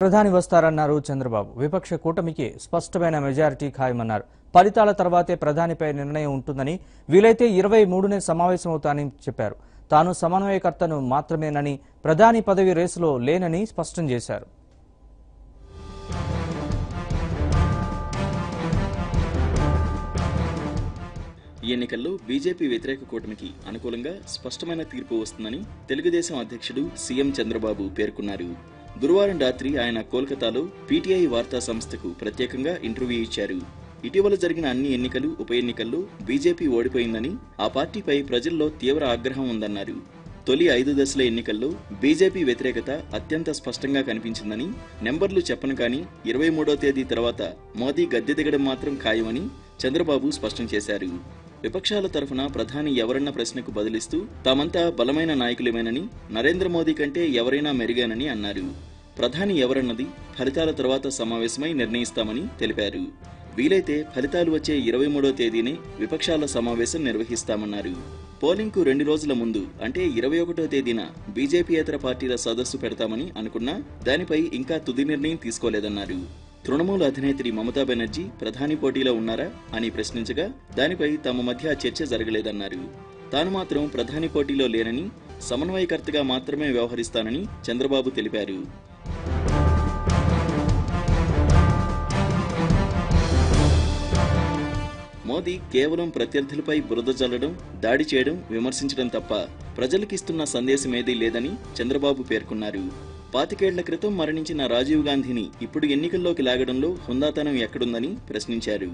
ప్రధాని వస్తారన్నారు చంద్రబాబు. విపక్ష కూటమికి స్పష్టమైన మెజారిటీ ఖాయమన్నారు. ఫలితాల తర్వాతే ప్రధానిపై నిర్ణయం ఉంటుందని వీలైతే ఇరవై మూడునే సమావేశమవుతానని చెప్పారు. తాను సమన్వయకర్తను మాత్రమేనని ప్రధాని పదవి రేసులో లేనని స్పష్టం చేశారు. ఈ ఎన్నికల్లో బీజేపీ వ్యతిరేక కూటమికి అనుకూలంగా స్పష్టమైన తీర్పు వస్తుందని తెలుగుదేశం అధ్యక్షుడు సీఎం చంద్రబాబు పేర్కొన్నారు. గురువారం రాత్రి ఆయన కోల్కతాలో పీటీఐ వార్తా సంస్థకు ప్రత్యేకంగా ఇంటర్వ్యూ ఇచ్చారు. ఇటీవల జరిగిన అన్ని ఎన్నికలు ఉప ఎన్నికల్లో బీజేపీ ఓడిపోయిందని ఆ పార్టీపై ప్రజల్లో తీవ్ర ఆగ్రహం ఉందన్నారు. తొలి ఐదు దశల ఎన్నికల్లో బీజేపీ వ్యతిరేకత అత్యంత స్పష్టంగా కనిపించిందని నెంబర్లు చెప్పను కానీ ఇరవై మూడో తేదీ తర్వాత మోదీ గద్దె దిగడం మాత్రం ఖాయమని చంద్రబాబు స్పష్టం చేశారు. విపక్షాల తరఫున ప్రధాని ఎవరన్న ప్రశ్నకు బదులిస్తూ తామంతా బలమైన నాయకులేమేనని నరేంద్ర మోదీ కంటే ఎవరైనా మెరుగానని అన్నారు. ప్రధాని ఎవరన్నది ఫలితాల తర్వాత సమావేశమై నిర్ణయిస్తామని తెలిపారు. వీలైతే ఫలితాలు వచ్చే ఇరవై మూడో తేదీనే విపక్షాల సమావేశం నిర్వహిస్తామన్నారు. పోలింగ్కు రెండు రోజుల ముందు అంటే ఇరవై ఒకటో తేదీన బీజేపీయేతర పార్టీల సదస్సు పెడతామని అనుకున్నా దానిపై ఇంకా తుది నిర్ణయం తీసుకోలేదన్నారు. తృణమూల అధినేత్రి మమతా బెనర్జీ ప్రధాని పోటీలో ఉన్నారా అని ప్రశ్నించగా దానిపై తమ మధ్య చర్చ జరగలేదన్నారు. తాను మాత్రం ప్రధాని పోటీలో లేనని సమన్వయకర్తగా మాత్రమే వ్యవహరిస్తానని చంద్రబాబు తెలిపారు. మోదీ కేవలం ప్రత్యర్థులపై బురద జల్లడం దాడి చేయడం విమర్శించడం తప్ప ప్రజలకిస్తున్న సందేశమేదీ లేదని చంద్రబాబు పేర్కొన్నారు. పాతికేళ్ళ క్రితం మరణించిన రాజీవ్ గాంధీని ఇప్పుడు ఎన్నికల్లోకి లాగడంలో హుందాతనం ఎక్కడుందని ప్రశ్నించారు.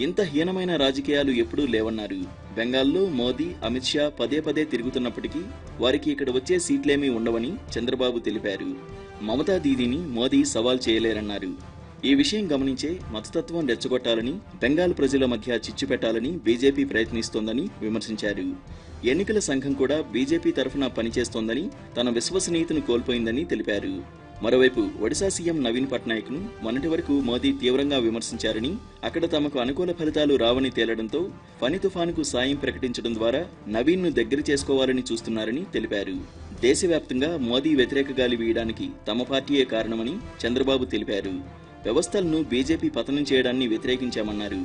ఇంత హీనమైన రాజకీయాలు ఎప్పుడూ లేవన్నారు. బెంగాల్లో మోదీ అమిత్ షా పదే పదే తిరుగుతున్నప్పటికీ వారికి ఇక్కడ వచ్చే సీట్లేమీ ఉండవని చంద్రబాబు తెలిపారు. మమతా దీదీని మోదీ సవాల్ చేయలేరన్నారు. ఈ విషయం గమనించే మతతత్వం రెచ్చగొట్టాలని బెంగాల్ ప్రజల మధ్య చిచ్చు పెట్టాలని బీజేపీ ప్రయత్నిస్తోందని విమర్శించారు. ఎన్నికల సంఘం కూడా బీజేపీ తరఫున పనిచేస్తోందని తన విశ్వసనీయతను కోల్పోయిందని తెలిపారు. మరోవైపు ఒడిశా సీఎం నవీన్ పట్నాయక్ను మొన్నటి వరకు మోదీ తీవ్రంగా విమర్శించారని అక్కడ తమకు అనుకూల ఫలితాలు రావని తేలడంతో ఫని తుఫానుకు సాయం ప్రకటించడం ద్వారా నవీన్ను దగ్గర చేసుకోవాలని చూస్తున్నారని తెలిపారు. దేశవ్యాప్తంగా మోదీ వ్యతిరేక గాలి వీయడానికి తమ పార్టీయే కారణమని చంద్రబాబు తెలిపారు. వ్యవస్థలను బీజేపీ పతనం చేయడాన్ని వ్యతిరేకించామన్నారు.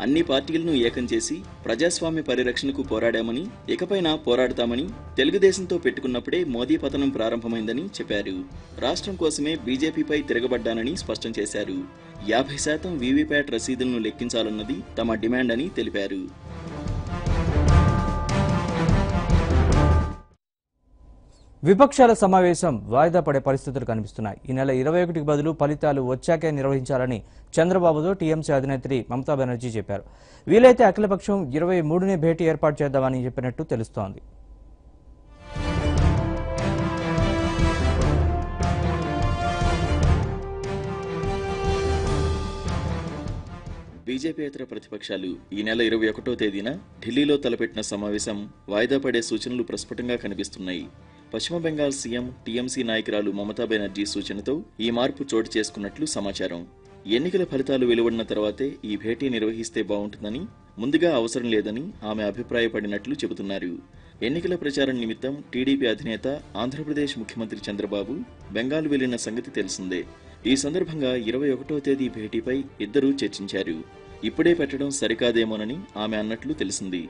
అన్ని పార్టీలను ఏకం చేసి ప్రజాస్వామ్య పరిరక్షణకు పోరాడామని ఇకపైన పోరాడతామని తెలుగుదేశంతో పెట్టుకున్నప్పుడే మోదీ పతనం ప్రారంభమైందని చెప్పారు. రాష్ట్రం కోసమే బీజేపీపై తిరగబడ్డానని స్పష్టం చేశారు. యాభై శాతం వీవీప్యాట్ రసీదులను లెక్కించాలన్నది తమ డిమాండ్ అని తెలిపారు. విపక్షాల సమావేశం వాయిదా పడే పరిస్థితులు కనిపిస్తున్నాయి. ఈ నెల ఇరవై ఒకటికి బదులు ఫలితాలు వచ్చాకే నిర్వహించాలని చంద్రబాబుతో టీఎంసీ అధినేత్రి మమతా బెనర్జీ చెప్పారు. వీలైతే అఖిలపక్షం ఇరవై మూడునే భేటీ ఏర్పాటు చేద్దామని చెప్పినట్టు తెలుస్తోంది. బీజేపీయేతర ప్రతిపక్షాలు ఈ నెల ఇరవై ఒకటో తేదీన ఢిల్లీలో తలపెట్టిన సమావేశం వాయిదా పడే సూచనలు ప్రస్ఫుటంగా కనిపిస్తున్నాయి. పశ్చిమ బెంగాల్ సీఎం టీఎంసీ నాయకురాలు మమతా బెనర్జీ సూచనతో ఈ మార్పు చోటు చేసుకున్నట్లు సమాచారం. ఎన్నికల ఫలితాలు వెలువడిన తర్వాతే ఈ భేటీ నిర్వహిస్తే బాగుంటుందని ముందుగా అవసరం లేదని ఆమె అభిప్రాయపడినట్లు చెబుతున్నారు. ఎన్నికల ప్రచారం నిమిత్తం టీడీపీ అధినేత ఆంధ్రప్రదేశ్ ముఖ్యమంత్రి చంద్రబాబు బెంగాల్ వెళ్ళిన సంగతి తెలిసిందే. ఈ సందర్భంగా ఇరవై ఒకటో తేదీ భేటీపై ఇద్దరూ చర్చించారు. ఇప్పుడే పెట్టడం సరికాదేమోనని ఆమె అన్నట్లు తెలిసింది.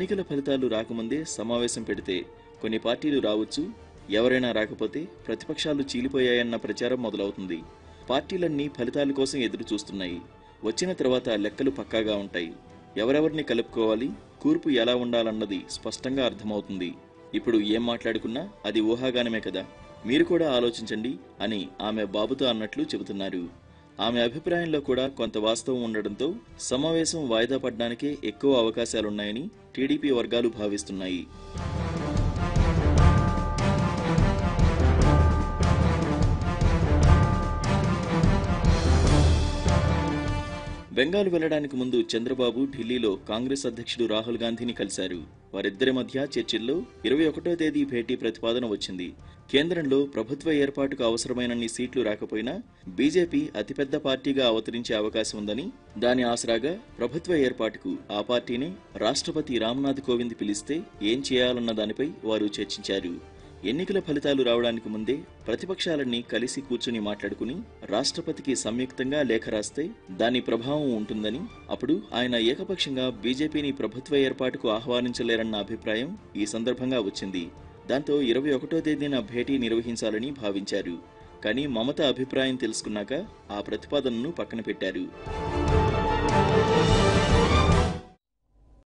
ఎన్నికల ఫలితాలు రాకముందే సమావేశం పెడితే కొన్ని పార్టీలు రావచ్చు ఎవరైనా రాకపోతే ప్రతిపక్షాలు చీలిపోయాయన్న ప్రచారం మొదలవుతుంది. పార్టీలన్నీ ఫలితాల కోసం ఎదురు చూస్తున్నాయి వచ్చిన తర్వాత లెక్కలు పక్కాగా ఉంటాయి. ఎవరెవరిని కలుపుకోవాలి కూర్పు ఎలా ఉండాలన్నది స్పష్టంగా అర్థమవుతుంది. ఇప్పుడు ఏం మాట్లాడుకున్నా అది ఊహాగానమే కదా. మీరు కూడా ఆలోచించండి అని ఆమె బాబుతో అన్నట్లు చెబుతున్నారు. ఆమె అభిప్రాయంలో కూడా కొంత వాస్తవం ఉండడంతో సమావేశం వాయిదా పడడానికే ఎక్కువ అవకాశాలున్నాయని టీడీపీ వర్గాలు భావిస్తున్నాయి. బెంగాల్ వెళ్ళడానికి ముందు చంద్రబాబు ఢిల్లీలో కాంగ్రెస్ అధ్యక్షుడు రాహుల్ గాంధీని కలిశారు. వారిద్దరి మధ్య చర్చల్లో ఇరవై ఒకటో తేదీ భేటీ ప్రతిపాదన వచ్చింది. కేంద్రంలో ప్రభుత్వ ఏర్పాటుకు అవసరమైనన్ని సీట్లు రాకపోయినా బీజేపీ అతిపెద్ద పార్టీగా అవతరించే అవకాశం ఉందని దాని ఆసరాగా ప్రభుత్వ ఏర్పాటుకు ఆ పార్టీనే రాష్ట్రపతి రామ్నాథ్ కోవింద్ పిలిస్తే ఏం చేయాలన్న దానిపై వారు చర్చించారు. ఎన్నికల ఫలితాలు రావడానికి ముందే ప్రతిపక్షాలన్నీ కలిసి కూర్చుని మాట్లాడుకుని రాష్ట్రపతికి సంయుక్తంగా లేఖ రాస్తే దాని ప్రభావం ఉంటుందని అప్పుడు ఆయన ఏకపక్షంగా బీజేపీని ప్రభుత్వ ఏర్పాటుకు ఆహ్వానించలేరన్న అభిప్రాయం ఈ సందర్భంగా వచ్చింది. దాంతో ఇరవై ఒకటో తేదీన భేటీ నిర్వహించాలని భావించారు. కానీ మమత అభిప్రాయం తెలుసుకున్నాక ఆ ప్రతిపాదనను పక్కన పెట్టారు.